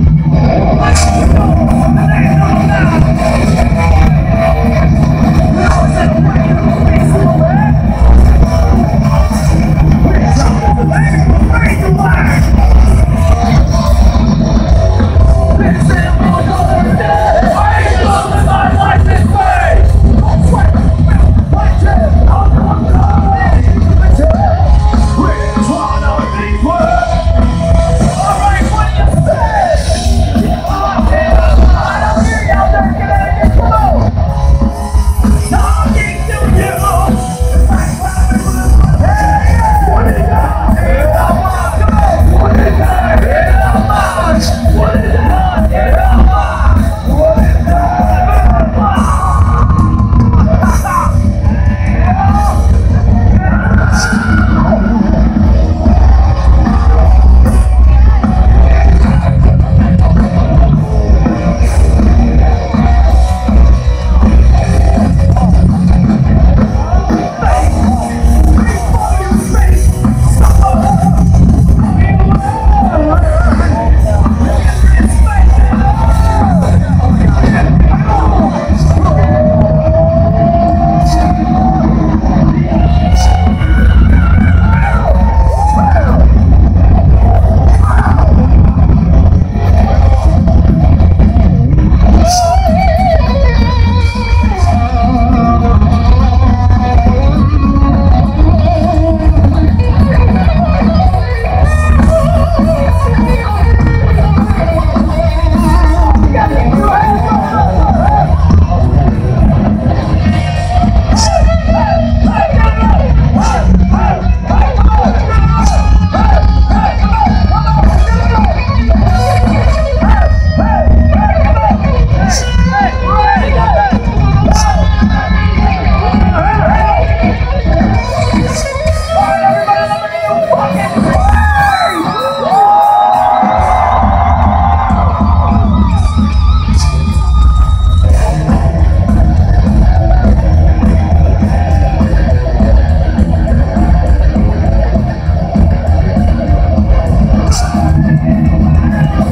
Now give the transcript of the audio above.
Oh, my God. thank